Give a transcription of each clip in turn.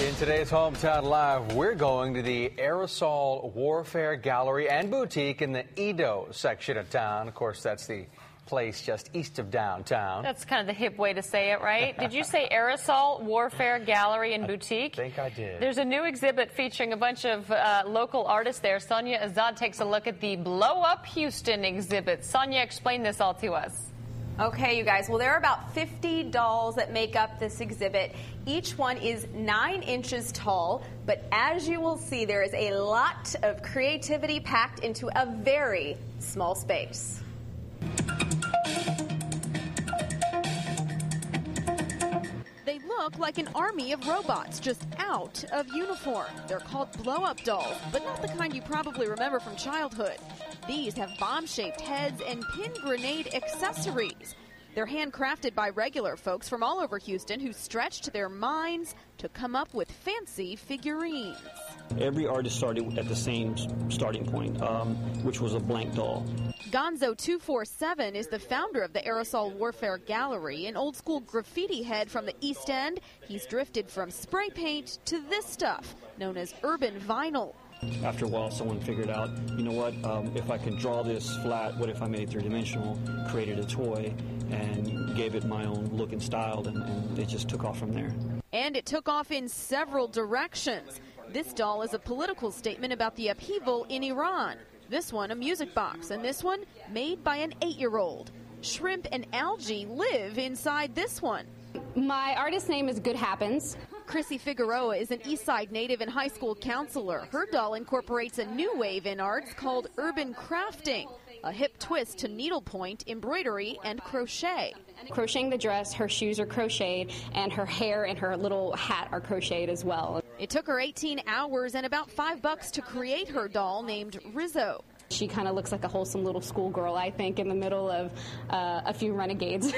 In today's Hometown Live, we're going to the Aerosol Warfare Gallery and Boutique in the EaDo section of town. Of course, that's the place just east of downtown. That's kind of the hip way to say it, right? did you say Aerosol Warfare Gallery and Boutique? I think I did. There's a new exhibit featuring a bunch of uh, local artists there. Sonia Azad takes a look at the Blow Up Houston exhibit. Sonia, explain this all to us. Okay, you guys. Well, there are about 50 dolls that make up this exhibit. Each one is nine inches tall, but as you will see, there is a lot of creativity packed into a very small space. They look like an army of robots just out of uniform. They're called blow up dolls, but not the kind you probably remember from childhood. These have bomb shaped heads and pin grenade accessories. They're handcrafted by regular folks from all over Houston who stretched their minds to come up with fancy figurines. Every artist started at the same starting point, um, which was a blank doll. Gonzo247 is the founder of the Aerosol Warfare Gallery, an old school graffiti head from the East End. He's drifted from spray paint to this stuff, known as urban vinyl. After a while, someone figured out, you know what, um, if I can draw this flat, what if I made it three dimensional, created a toy, and gave it my own look and style, and, and it just took off from there. And it took off in several directions. This doll is a political statement about the upheaval in Iran. This one, a music box, and this one, made by an eight year old. Shrimp and algae live inside this one. My artist name is Good Happens. Chrissy Figueroa is an Eastside native and high school counselor. Her doll incorporates a new wave in arts called urban crafting, a hip twist to needlepoint, embroidery, and crochet. Crocheting the dress, her shoes are crocheted, and her hair and her little hat are crocheted as well. It took her 18 hours and about five bucks to create her doll named Rizzo. She kind of looks like a wholesome little schoolgirl, I think, in the middle of uh, a few renegades.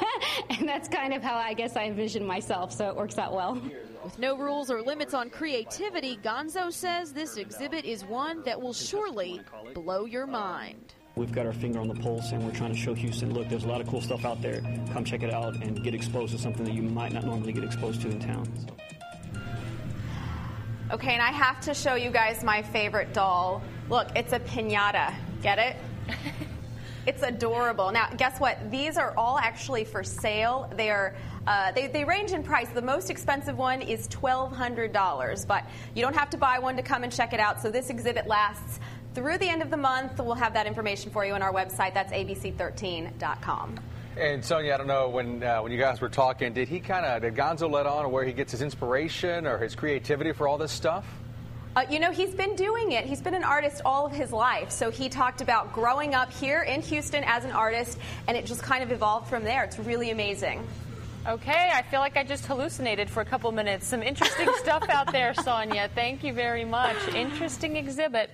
and that's kind of how I guess I envision myself, so it works out well. With no rules or limits on creativity, Gonzo says this exhibit is one that will surely blow your mind. We've got our finger on the pulse and we're trying to show Houston, look, there's a lot of cool stuff out there. Come check it out and get exposed to something that you might not normally get exposed to in town. So. Okay, and I have to show you guys my favorite doll. Look, it's a pinata. Get it? it's adorable. Now, guess what? These are all actually for sale. They are uh, they, they range in price. The most expensive one is $1,200, but you don't have to buy one to come and check it out. So this exhibit lasts through the end of the month. We'll have that information for you on our website. That's abc13.com. And Sonia, I don't know when uh, when you guys were talking, did he kind of did Gonzo let on where he gets his inspiration or his creativity for all this stuff? Uh, you know, he's been doing it. He's been an artist all of his life. So he talked about growing up here in Houston as an artist, and it just kind of evolved from there. It's really amazing. Okay, I feel like I just hallucinated for a couple minutes. Some interesting stuff out there, Sonia. Thank you very much. Interesting exhibit.